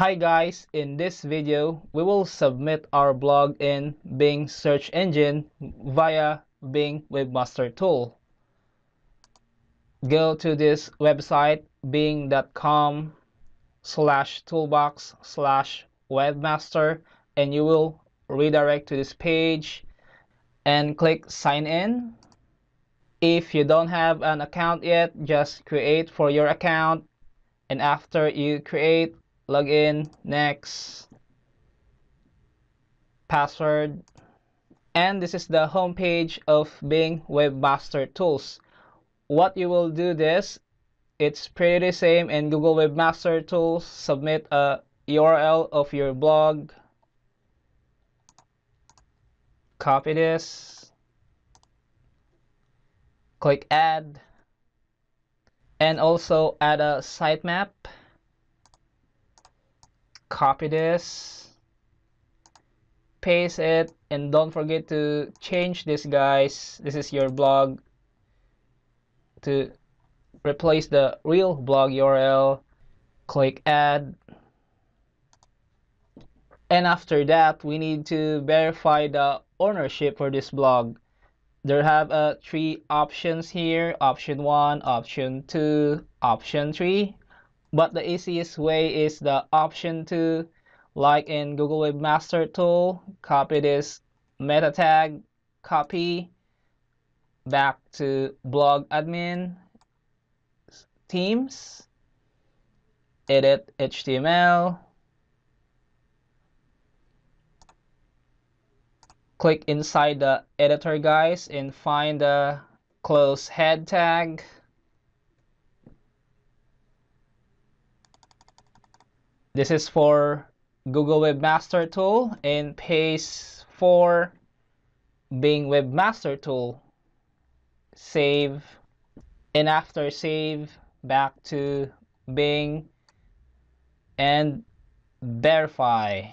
Hi guys, in this video, we will submit our blog in Bing search engine via Bing Webmaster Tool. Go to this website bing.com slash toolbox slash webmaster and you will redirect to this page and click sign in. If you don't have an account yet, just create for your account and after you create login next. Password. And this is the home page of Bing Webmaster Tools. What you will do this it's pretty the same in Google Webmaster Tools. Submit a URL of your blog. Copy this. Click add. And also add a sitemap copy this paste it and don't forget to change this guys. This is your blog to replace the real blog URL click add. And after that we need to verify the ownership for this blog. There have uh, three options here. Option one option two option three but the easiest way is the option two like in Google Webmaster Tool copy this meta tag copy back to blog admin themes edit HTML click inside the editor guys and find the close head tag This is for Google Webmaster Tool and paste for Bing Webmaster Tool. Save and after save back to Bing and verify.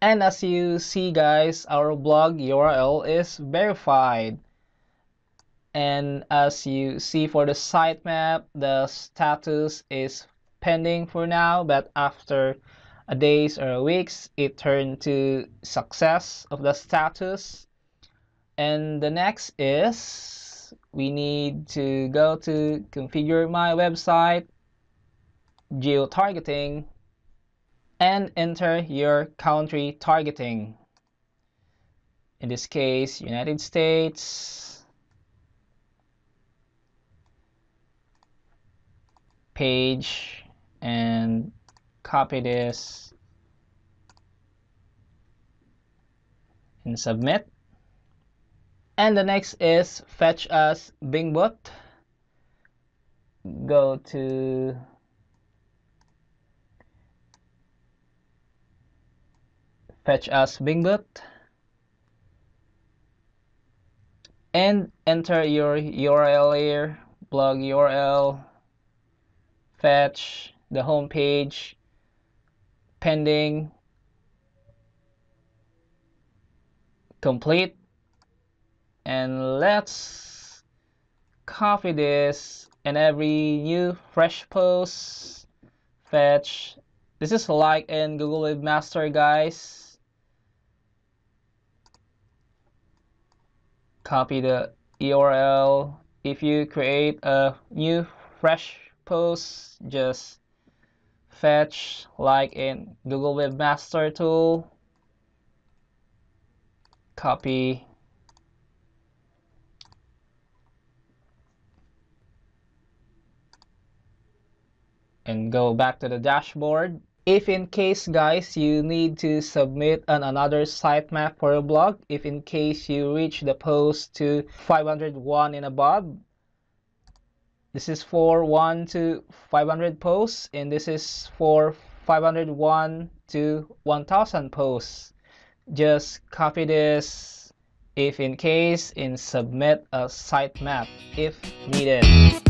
And as you see guys, our blog URL is verified. And as you see for the sitemap, the status is pending for now, but after a days or a weeks, it turned to success of the status. And the next is we need to go to configure my website, geo-targeting, and enter your country targeting. In this case, United States, page and copy this and submit. And the next is fetch us Bingbot go to fetch us Bingbot and enter your URL here blog URL fetch the home page pending complete. And let's copy this and every new fresh post fetch. This is like in Google Webmaster guys. Copy the URL if you create a new fresh post just fetch like in Google Webmaster tool. Copy. And go back to the dashboard. If in case guys you need to submit an another sitemap for a blog if in case you reach the post to 501 and above this is for 1 to 500 posts and this is for 501 to 1000 posts. Just copy this if in case and submit a sitemap if needed